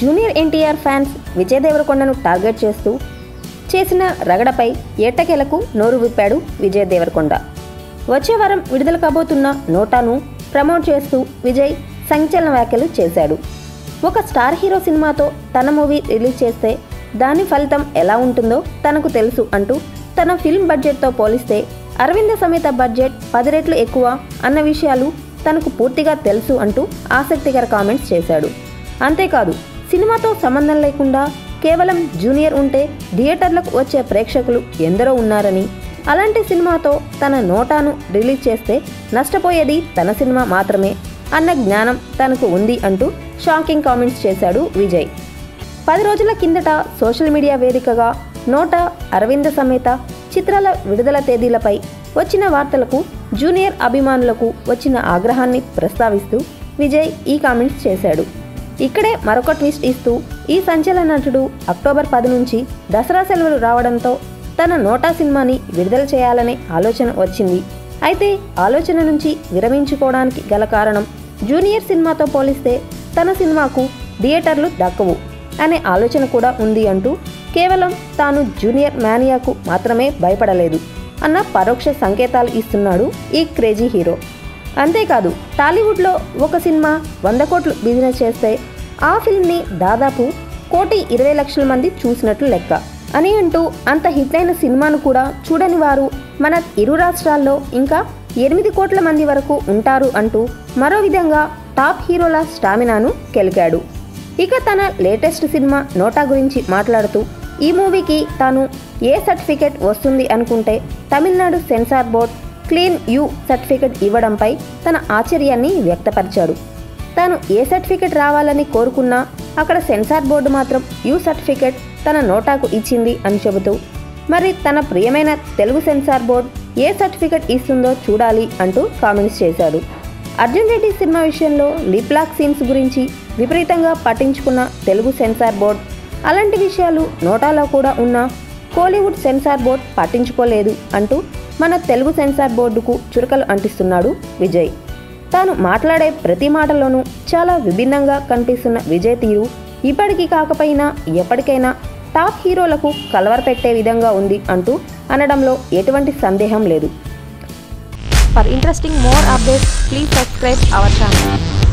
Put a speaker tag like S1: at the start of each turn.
S1: Junior NTR fans Vijay దేవరకొండను target చేస్తూ చేసిన రగడపై ఏటకేలకు నోరు విప్పాడు విజయ్ దేవరకొండ. వచ్చే వారం విడుదల కాబోతున్న నోటాను ప్రమోట్ చేస్తూ విజయ్ సంచలన వ్యాఖ్యలు చేశాడు. ఒక స్టార్ హీరో సినిమాతో తన మూవీ రిలీజ్ చేస్తే దాని ఫలితం ఎలా ఉంటుందో తనకు తెలుసు అంటూ తన ఫిల్మ్ బడ్జెట్తో పోలిస్తే అరవింద సమేత బడ్జెట్ పది రెట్లు ఎక్కువ అన్న విషయాలు తనకు పూర్తిగా తెలుసు అంటూ ఆసక్తికర కామెంట్స్ చేశాడు. అంతేకాదు సినిమాతో సంబంధం లేకుండా కేవలం జూనియర్ ఉంటే థియేటర్లకు వచ్చే ప్రేక్షకులు ఎందరో ఉన్నారని. అలాంటి సినిమాతో తన నోటాను రిలీజ్ చేస్తే నష్టపోయేది తన సినిమా మాత్రమే అన్న జ్ఞానం తనకు ఉంది అంటూ షాకింగ్ కామెంట్స్ చేశాడు విజయ్. పది రోజుల కిందట సోషల్ మీడియా వేదికగా నోట అరవింద సమేత చిత్రాల విడుదల తేదీలపై వచ్చిన వార్తలకు జూనియర్ అభిమానులకు వచ్చిన ఆగ్రహాన్ని ప్రస్తావిస్తూ విజయ్ ఈ కామెంట్స్ చేశాడు. ఇక్కడే మరొక ట్విస్ట్ ఇస్తూ ఈ సంచలన నటుడు అక్టోబర్ పది నుంచి దసరా సెలవులు రావడంతో తన నోటా సినిమాని విడుదల చేయాలనే ఆలోచన వచ్చింది. అయితే ఆలోచన నుంచి విరమించుకోవడానికి గల కారణం జూనియర్ సినిమాతో పోలిస్తే తన సినిమాకు థియేటర్లు దక్కవు అనే ఆలోచన కూడా ఉంది అంటూ కేవలం తాను జూనియర్ మానియాకు మాత్రమే భయపడలేదు అన్న పరోక్ష సంకేతాలు ఇస్తున్నాడు ఈ క్రేజీ హీరో. అంతేకాదు టాలీవుడ్లో ఒక సినిమా వంద కోట్లు బిజినెస్ చేస్తే ఆ ఫిల్మ్ని దాదాపు కోటి ఇరవై లక్షల మంది చూసినట్లు లెక్క. అని అంటూ అంత హిట్ అయిన సినిమాను కూడా చూడని వారు మన ఇరు రాష్ట్రాల్లో ఇంకా ఎనిమిది కోట్ల మంది వరకు ఉంటారు అంటూ మరో విధంగా టాప్ హీరోల స్టామినాను కెలికాడు. ఇక తన లేటెస్ట్ సినిమా నోటా గురించి మాట్లాడుతూ ఈ మూవీకి తాను ఏ సర్టిఫికేట్ వస్తుంది అనుకుంటే Tamil Nadu censor board clean U certificate ఇవ్వడంపై తన ఆశ్చర్యాన్ని వ్యక్తపరిచాడు. తాను ఏ సర్టిఫికెట్ రావాలని కోరుకున్నా అక్కడ సెన్సార్ బోర్డు మాత్రం యూ సర్టిఫికెట్ తన నోటాకు ఇచ్చింది అని చెబుతూ మరి తన ప్రియమైన Telugu censor board A certificate ఇస్తుందో చూడాలి అంటూ కామెంట్స్ చేశాడు. అర్జున్ రెడ్డి సినిమా విషయంలో లిప్లాక్ సీన్స్ గురించి విపరీతంగా పట్టించుకున్న తెలుగు సెన్సార్ బోర్డ్ అలాంటి విషయాలు నోటాలో కూడా ఉన్న కోలీవుడ్ సెన్సార్ బోర్డ్ పట్టించుకోలేదు అంటూ మన తెలుగు సెన్సార్ బోర్డుకు చురకలు అంటిస్తున్నాడు విజయ్. తాను మాట్లాడే ప్రతి మాటలోనూ చాలా విభిన్నంగా కనిపిస్తున్న విజయ్ తీరు ఇప్పటికీ కాకపోయినా ఎప్పటికైనా టాప్ హీరోలకు కలవరపెట్టే విధంగా ఉంది అంటూ అనడంలో ఎటువంటి సందేహం లేదు.
S2: For interesting more updates please subscribe our channel